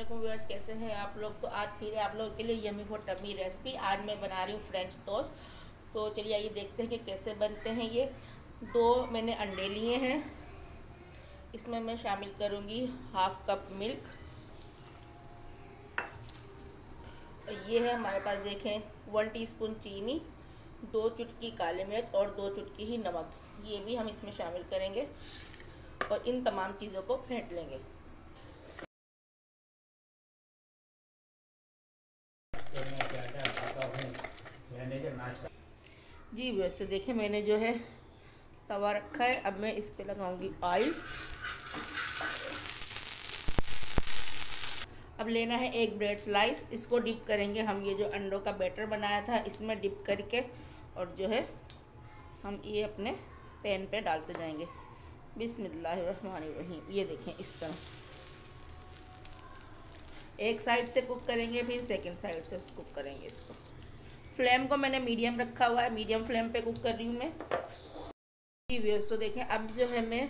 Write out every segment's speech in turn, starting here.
Viewers कैसे हैं? आप लोग तो आज फिर आप लोगों के लिए यमी फॉर टमी रेसिपी आज मैं बना रही हूँ फ्रेंच टोस्ट तो चलिए आइए देखते हैं कि कैसे बनते हैं ये। दो मैंने अंडे लिए हैं। इसमें मैं शामिल करूँगी हाफ़ कप मिल्क और ये है हमारे पास देखें वन टीस्पून चीनी, दो चुटकी काले मिर्च और दो चुटकी ही नमक। ये भी हम इसमें शामिल करेंगे और इन तमाम चीज़ों को फेंट लेंगे। जी, वैसे देखिए मैंने जो है तवा रखा है। अब मैं इस पे लगाऊँगी ऑयल। अब लेना है एक ब्रेड स्लाइस। इसको डिप करेंगे हम। ये जो अंडों का बैटर बनाया था, इसमें डिप करके और जो है हम ये अपने पैन पे डालते जाएँगे। बिस्मिल्लाहिर्रहमानिर्रहीम। ये देखें इस तरह। एक साइड से कुक करेंगे फिर सेकंड साइड से कुक करेंगे इसको। फ्लेम को मैंने मीडियम रखा हुआ है, मीडियम फ्लेम पे कुक कर रही हूँ मैं। व्यूअर्स तो देखें, अब जो है मैं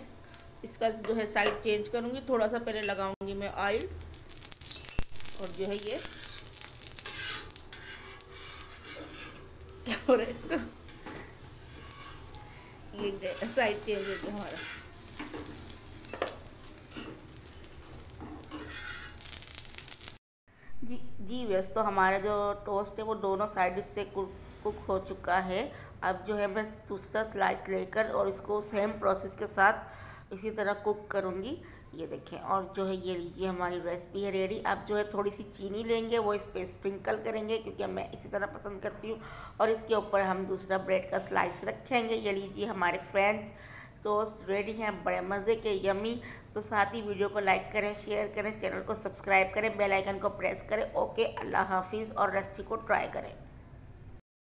इसका जो है साइड चेंज करूँगी थोड़ा सा पहले लगाऊँगी मैं ऑयल और जो है ये। क्या हो रहा है इसका? ये साइड चेंज हो गया हमारा। जी जी व्यस्त तो हमारा जो टोस्ट है वो दोनों साइड से कुक कुक हो चुका है। अब जो है मैं दूसरा स्लाइस लेकर और इसको सेम प्रोसेस के साथ इसी तरह कुक करूँगी। ये देखें, और जो है ये लीजिए हमारी रेसिपी है रेडी अब जो है थोड़ी सी चीनी लेंगे, वो इस पर स्प्रिंकल करेंगे, क्योंकि मैं इसी तरह पसंद करती हूँ। और इसके ऊपर हम दूसरा ब्रेड का स्लाइस रखेंगे। ये लीजिए हमारे फ्रेंड्स टोस्ट रेडी हैं, बड़े मज़े के यमी तो साथ ही वीडियो को लाइक करें शेयर करें चैनल को सब्सक्राइब करें बेल आइकन को प्रेस करें। ओके अल्लाह हाफिज़ और रेसिपी को ट्राई करें।